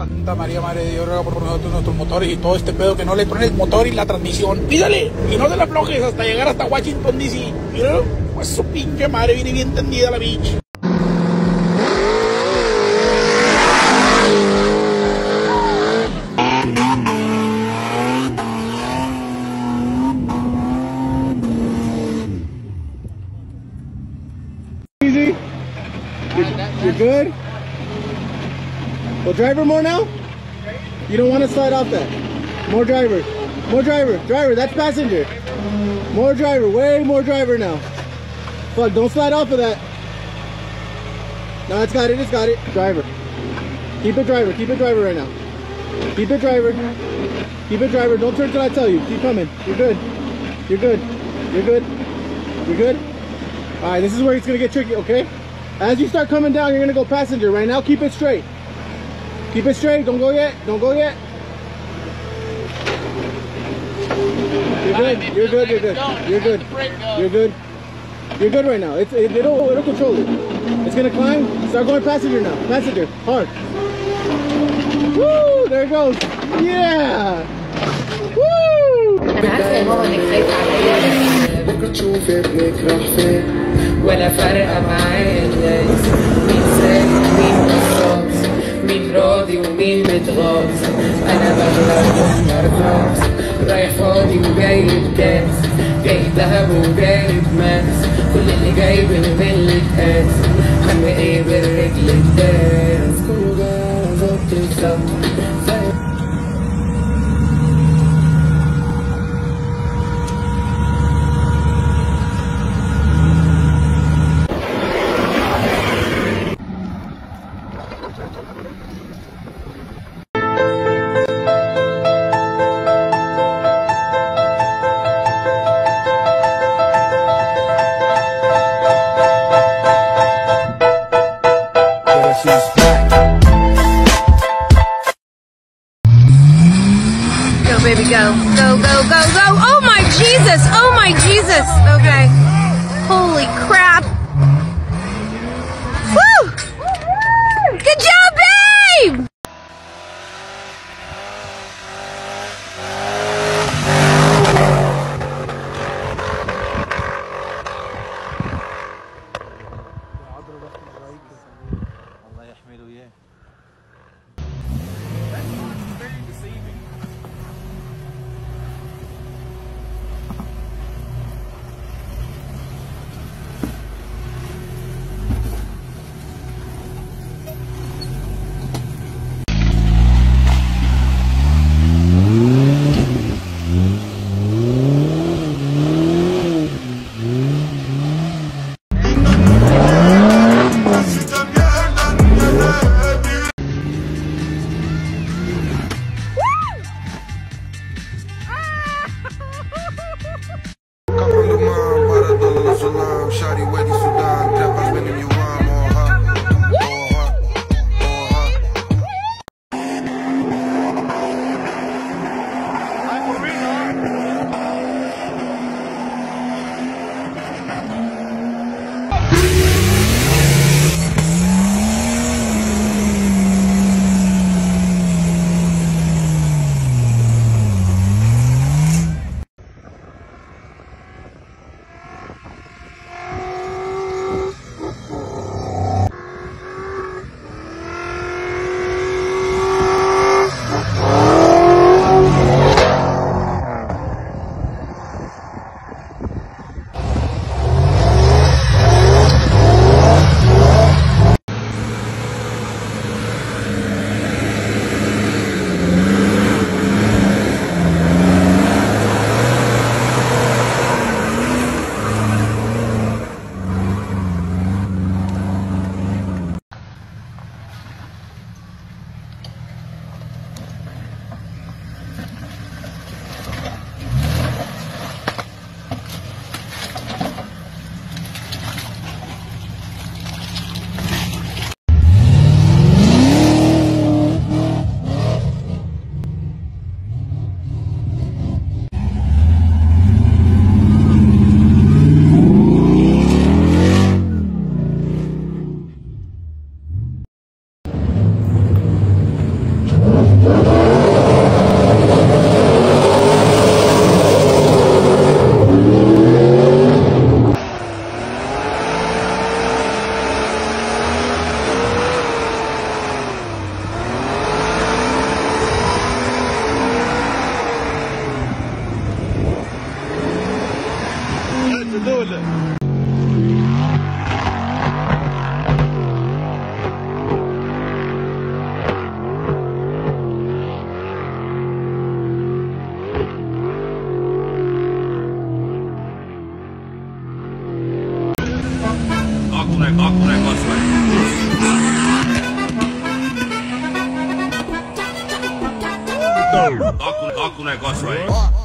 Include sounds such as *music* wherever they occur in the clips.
Santa María Madre de Dios, ruega por nosotros nuestros motores y todo este pedo que no le truene el motor y la transmisión. Pídale y no te la aflojes hasta llegar hasta Washington DC. Míralo, pues su pinche madre viene bien tendida la bitch. Easy. You're good. Well, driver more now. You don't want to slide off that. More driver. More driver. Driver. That's passenger. More driver. Way more driver now. Fuck. Don't slide off of that. No, it's got it. It's got it. Driver. Keep it driver. Keep it driver right now. Keep it driver. Keep it driver. Don't turn till I tell you. Keep coming. You're good. You're good. You're good. You're good. All right, this is where it's gonna get tricky, okay? As you start coming down, you're gonna go passenger. Right now, keep it straight. Keep it straight. Don't go yet. Don't go yet. You're good. You're good. You're good. You're good. You're good. You're good right now. It's it, it'll it'll control it. It's gonna climb. Start going passenger now. Passenger. Hard. Woo! There it goes. Yeah. Woo! انا عارفه يا ماما انك خايفه عليا بكرة تشوف ابنك راح فين ولا فارقه معايا الناس مين ساكت مين قصاص مين راضي ومين متغاظ انا بغلب مرخص رايح فاضي وجايب كاس جاي دهب وجايب ماس كل اللي جايب الغل كاس هم ايه بالرجل الداس كله جاي ظبط الظبط olha o negócio vai. O negócio vai.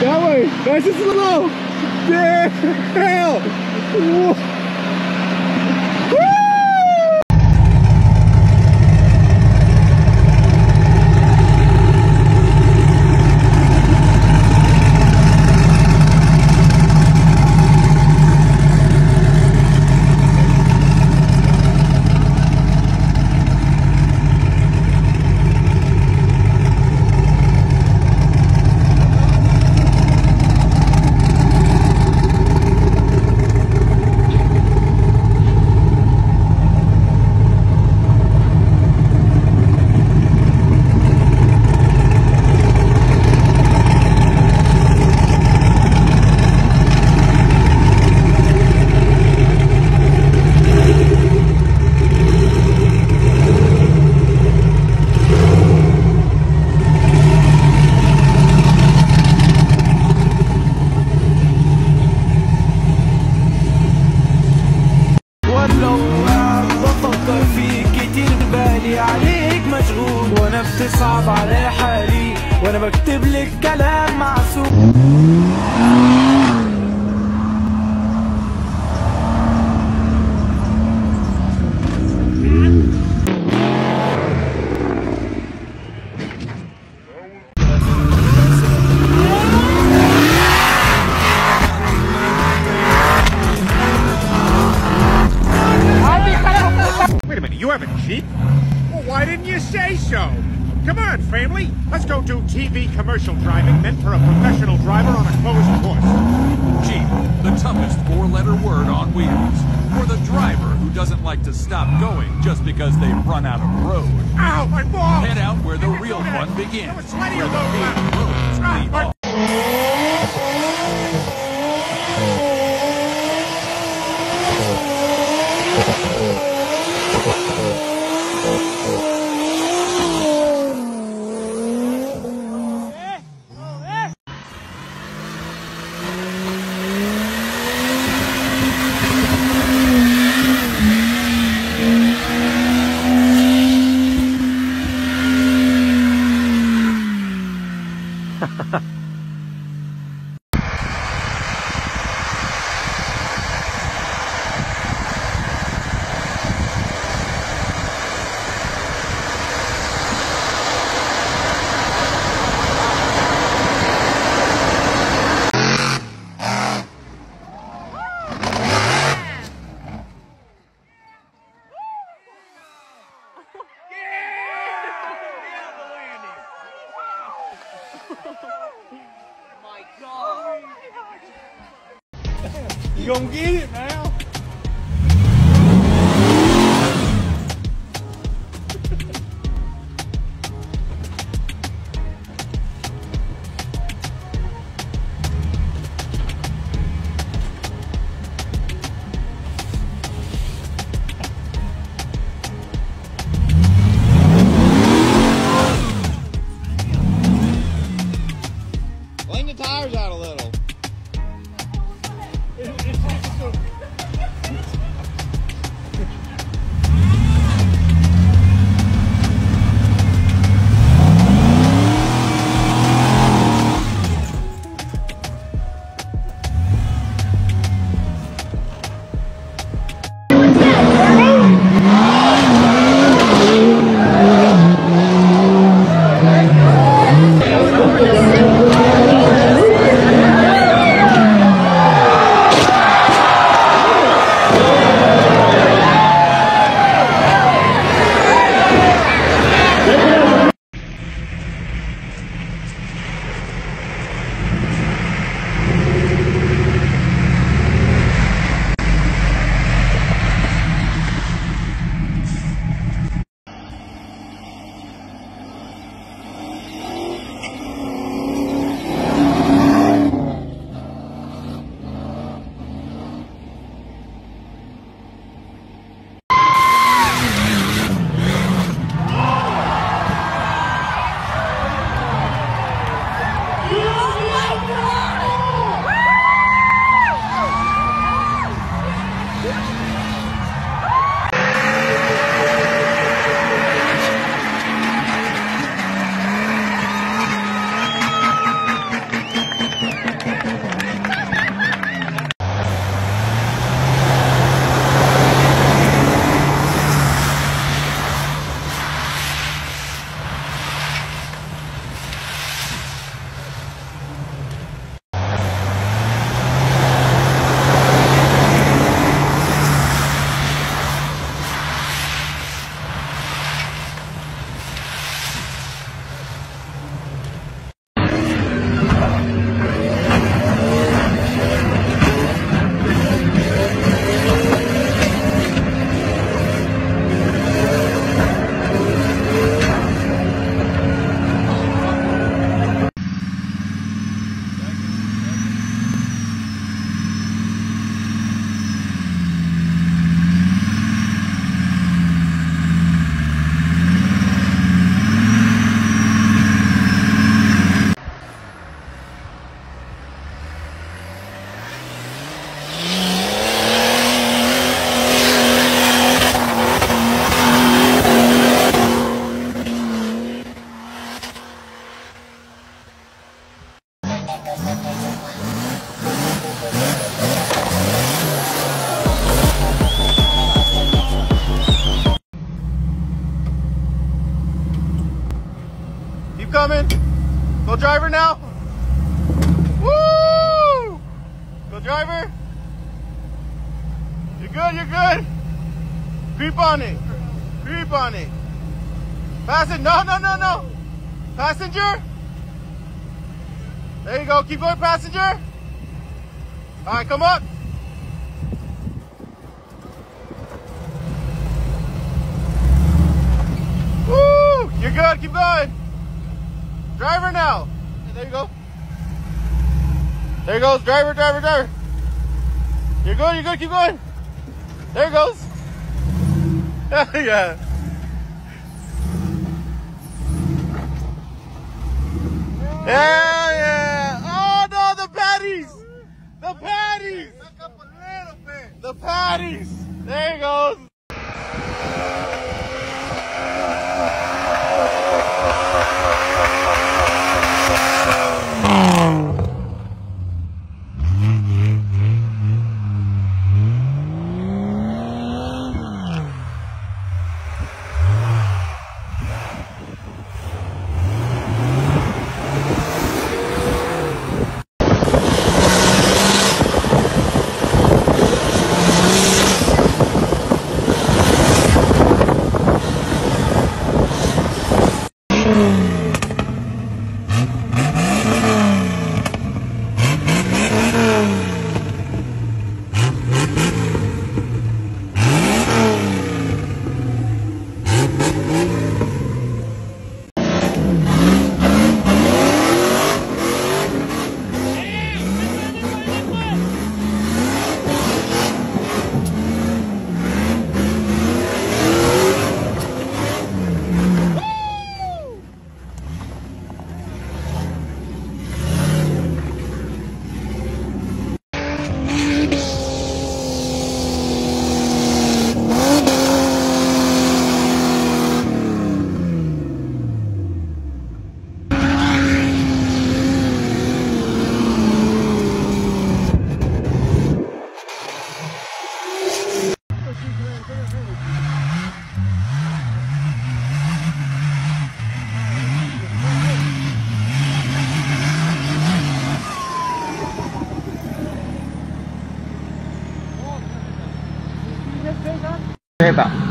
Давай, that's just a little. Damn. on wheels. For the driver who doesn't like to stop going just because they've run out of road. Ow, my balls! Head out where the real fun begins. Where the paved roads lead off. You driver. You're good, you're good. Creep on it. Creep on it. Passenger, no, no, no, no. Passenger. There you go. Keep going, passenger. All right, come up. Woo! You're good. Keep going. Driver now. There you go. There he goes. Driver, driver, driver. You're good. You're good. Keep going. There he goes. *laughs* yeah. Yeah, yeah. Oh no, the patties. The patties. The patties. There he goes. 的。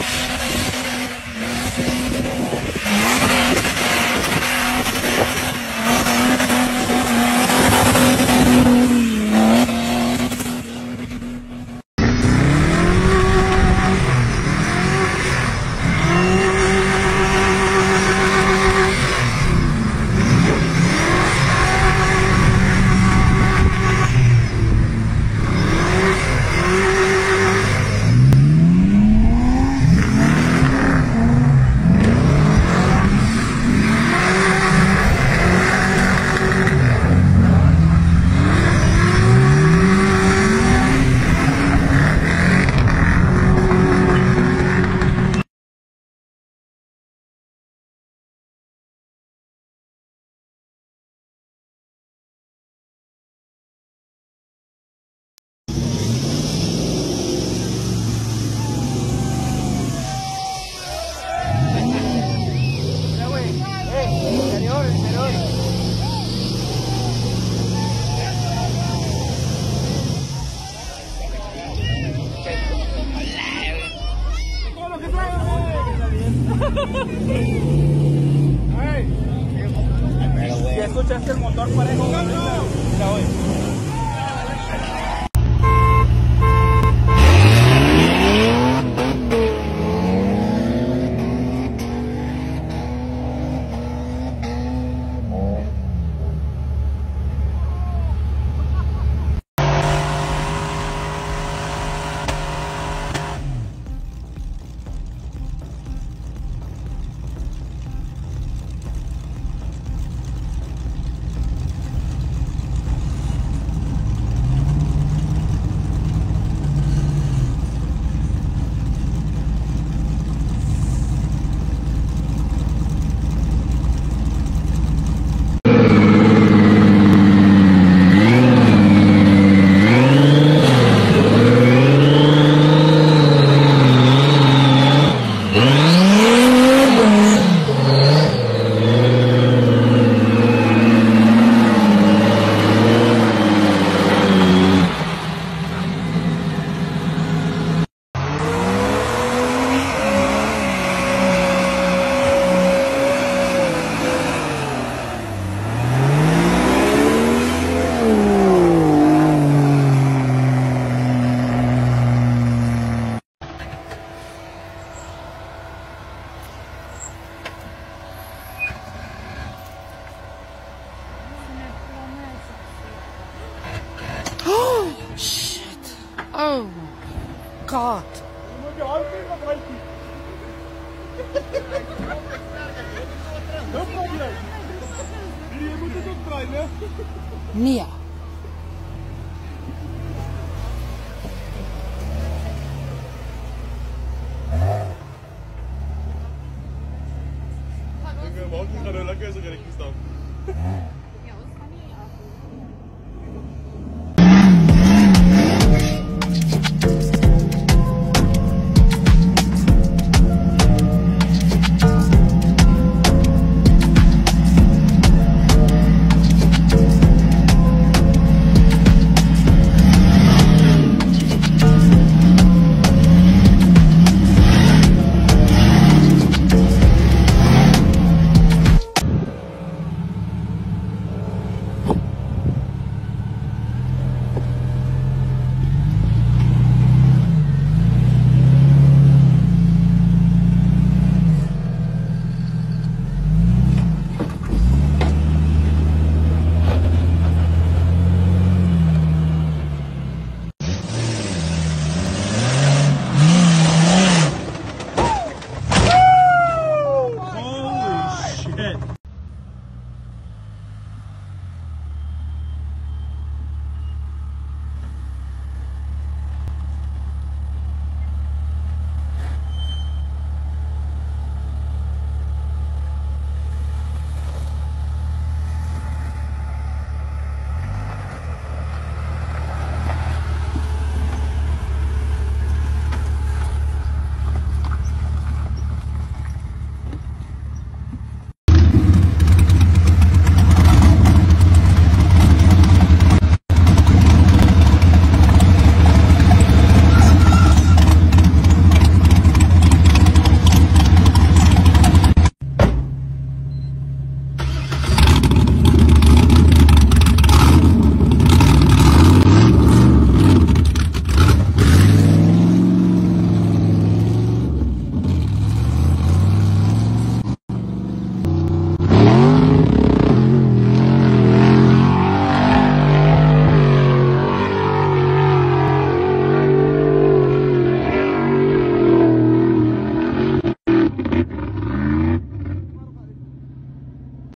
you. Gott! Mir.